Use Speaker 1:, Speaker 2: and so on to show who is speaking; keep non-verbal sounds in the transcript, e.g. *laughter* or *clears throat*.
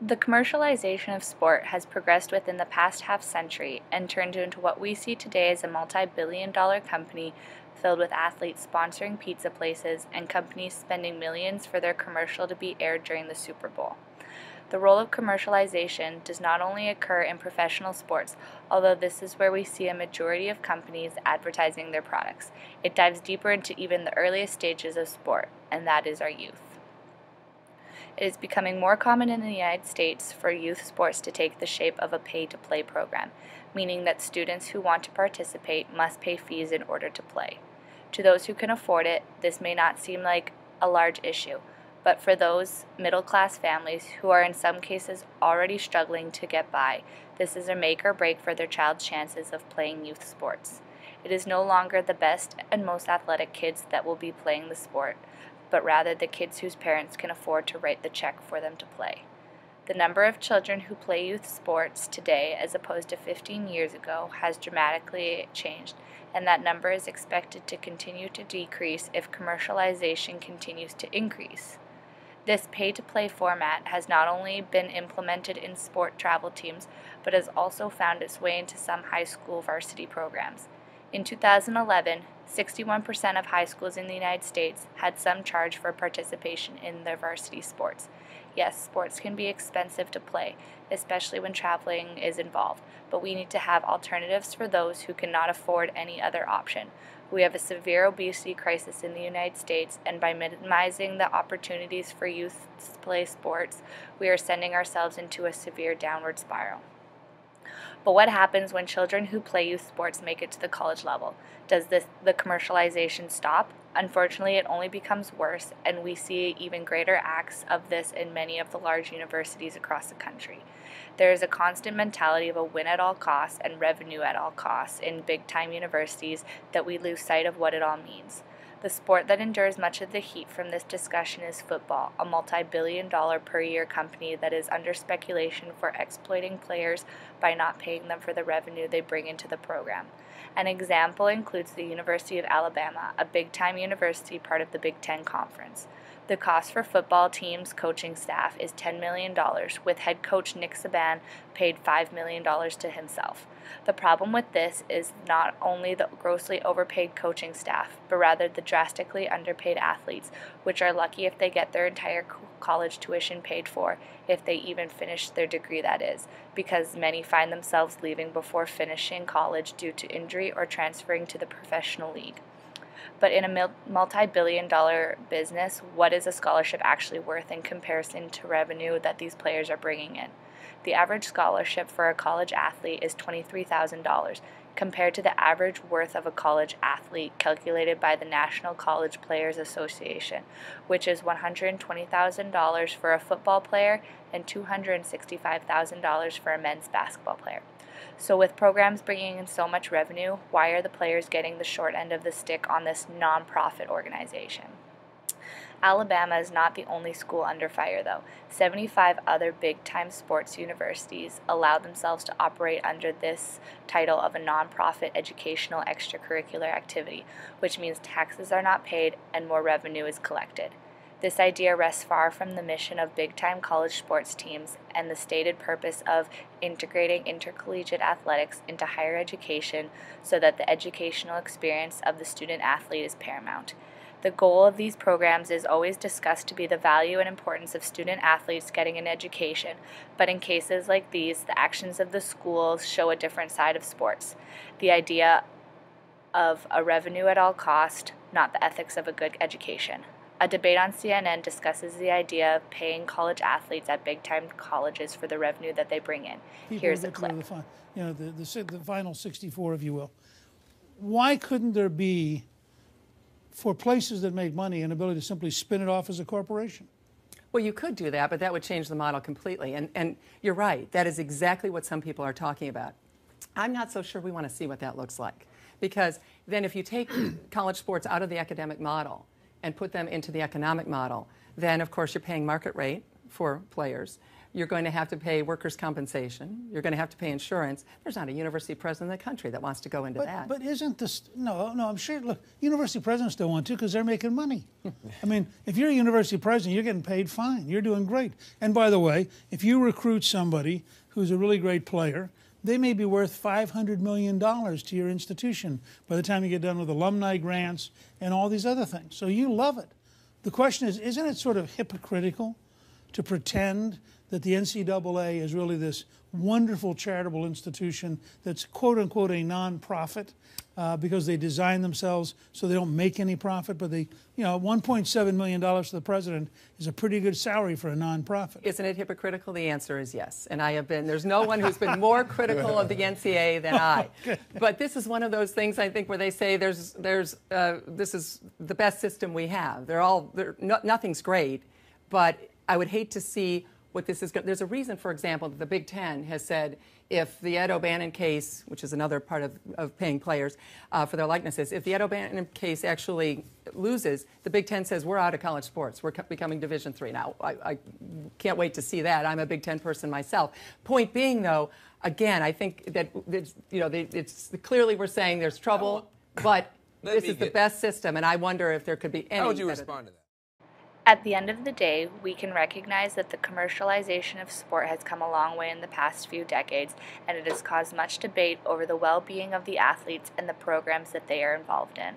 Speaker 1: The commercialization of sport has progressed within the past half century and turned into what we see today as a multi billion dollar company filled with athletes sponsoring pizza places and companies spending millions for their commercial to be aired during the Super Bowl. The role of commercialization does not only occur in professional sports, although this is where we see a majority of companies advertising their products. It dives deeper into even the earliest stages of sport, and that is our youth. It is becoming more common in the United States for youth sports to take the shape of a pay to play program, meaning that students who want to participate must pay fees in order to play. To those who can afford it, this may not seem like a large issue, but for those middle class families who are in some cases already struggling to get by, this is a make or break for their child's chances of playing youth sports. It is no longer the best and most athletic kids that will be playing the sport, but rather the kids whose parents can afford to write the check for them to play. The number of children who play youth sports today, as opposed to 15 years ago, has dramatically changed, and that number is expected to continue to decrease if commercialization continues to increase. This pay to play format has not only been implemented in sport travel teams, but has also found its way into some high school varsity programs. In 2011, 61% of high schools in the United States had some charge for participation in their varsity sports. Yes, sports can be expensive to play, especially when traveling is involved, but we need to have alternatives for those who cannot afford any other option. We have a severe obesity crisis in the United States, and by minimizing the opportunities for youth to play sports, we are sending ourselves into a severe downward spiral. But what happens when children who play youth sports make it to the college level? Does this the commercialization stop? Unfortunately, it only becomes worse, and we see even greater acts of this in many of the large universities across the country. There is a constant mentality of a win at all costs and revenue at all costs in big time universities that we lose sight of what it all means. The sport that endures much of the heat from this discussion is football, a multi billion dollar per year company that is under speculation for exploiting players by not paying them for the revenue they bring into the program. An example includes the University of Alabama, a big time university part of the Big Ten Conference. The cost for football teams' coaching staff is $10 million, with head coach Nick Saban paid $5 million to himself. The problem with this is not only the grossly overpaid coaching staff, but rather the drastically underpaid athletes, which are lucky if they get their entire college tuition paid for, if they even finish their degree, that is, because many find themselves leaving before finishing college due to injury or transferring to the professional league. But in a multi billion dollar business, what is a scholarship actually worth in comparison to revenue that these players are bringing in? The average scholarship for a college athlete is $23,000, compared to the average worth of a college athlete calculated by the National College Players Association, which is $120,000 for a football player and $265,000 for a men's basketball player. So, with programs bringing in so much revenue, why are the players getting the short end of the stick on this nonprofit organization? Alabama is not the only school under fire, though. 75 other big time sports universities allow themselves to operate under this title of a nonprofit educational extracurricular activity, which means taxes are not paid and more revenue is collected. This idea rests far from the mission of big time college sports teams and the stated purpose of integrating intercollegiate athletics into higher education so that the educational experience of the student athlete is paramount. The goal of these programs is always discussed to be the value and importance of student athletes getting an education, but in cases like these, the actions of the schools show a different side of sports. The idea of a revenue at all cost, not the ethics of a good education. A debate on CNN discusses the idea of paying college athletes at big time colleges for the revenue that they bring in.
Speaker 2: People
Speaker 1: Here's a clip.
Speaker 2: The, you know, the, the, the final 64, if you will. Why couldn't there be, for places that make money, an ability to simply spin it off as a corporation?
Speaker 3: Well, you could do that, but that would change the model completely. And, and you're right, that is exactly what some people are talking about. I'm not so sure we want to see what that looks like. Because then, if you take *clears throat* college sports out of the academic model, and put them into the economic model, then of course you're paying market rate for players. You're going to have to pay workers' compensation, you're going to have to pay insurance. There's not a university president in the country that wants to go into
Speaker 2: But,
Speaker 3: that.
Speaker 2: but isn't this no no? I'm sure. Look, university presidents don't want to because they're making money. *laughs* I mean, if you're a university president, you're getting paid fine. You're doing great. And by the way, if you recruit somebody who's a really great player, they may be worth five hundred million dollars to your institution by the time you get done with alumni grants and all these other things. So you love it. The question is, isn't it sort of hypocritical to pretend that the NCAA is really this wonderful charitable institution that's quote unquote a nonprofit uh, because they design themselves so they don't make any profit, but they, you know, $1.7 million to the president is a pretty good salary for a nonprofit.
Speaker 3: Isn't it hypocritical? The answer is yes. And I have been, there's no one who's been more critical of the *laughs* NCAA than I. But this is one of those things I think where they say there's, there's, uh, this is the best system we have. They're all, they're, no, nothing's great, but I would hate to see what this is. Going There's a reason, for example, that the Big Ten has said if the Ed O'Bannon case, which is another part of, of paying players uh, for their likenesses, if the Ed O'Bannon case actually loses, the Big Ten says we're out of college sports. We're becoming Division three now. I, I can't wait to see that. I'm a Big Ten person myself. Point being, though, again, I think that it's, you know it's clearly we're saying there's trouble, but this is the best system, and I wonder if there could be any.
Speaker 4: How would you respond to that?
Speaker 1: At the end of the day, we can recognize that the commercialization of sport has come a long way in the past few decades, and it has caused much debate over the well being of the athletes and the programs that they are involved in.